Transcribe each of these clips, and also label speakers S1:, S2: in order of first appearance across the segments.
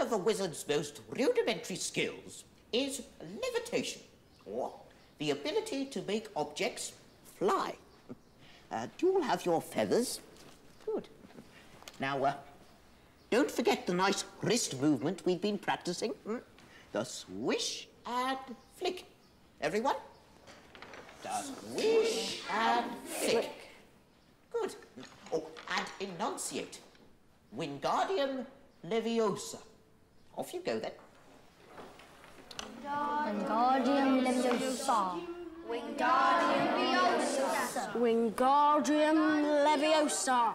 S1: of a wizard's most rudimentary skills is levitation, or the ability to make objects fly. Uh, do you all have your feathers? Good. Now, uh, don't forget the nice wrist movement we've been practicing. hmm? The swish and flick. Everyone? The swish and flick. Good. Oh, and enunciate. Wingardium Leviosa. Off you go then.
S2: Wingardium Leviosa.
S3: Wingardium Leviosa.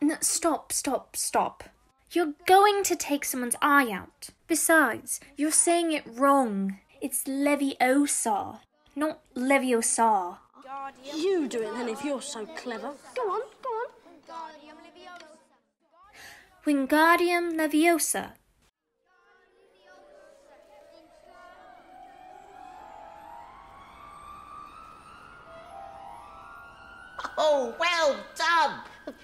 S4: No, stop, stop, stop. You're going to take someone's eye out. Besides, you're saying it wrong. It's Leviosa, not Leviosa.
S3: You do it then if you're so clever. Go on, go on.
S4: Wingardium Leviosa.
S1: Oh, well done.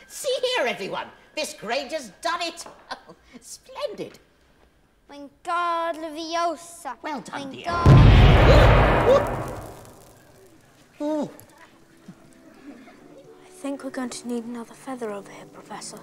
S1: See here, everyone. Miss Granger's done it. Splendid.
S2: God Leviosa.
S1: Well done, dear.
S2: Wingard-
S1: Oh,
S3: I think we're going to need another feather over here, Professor.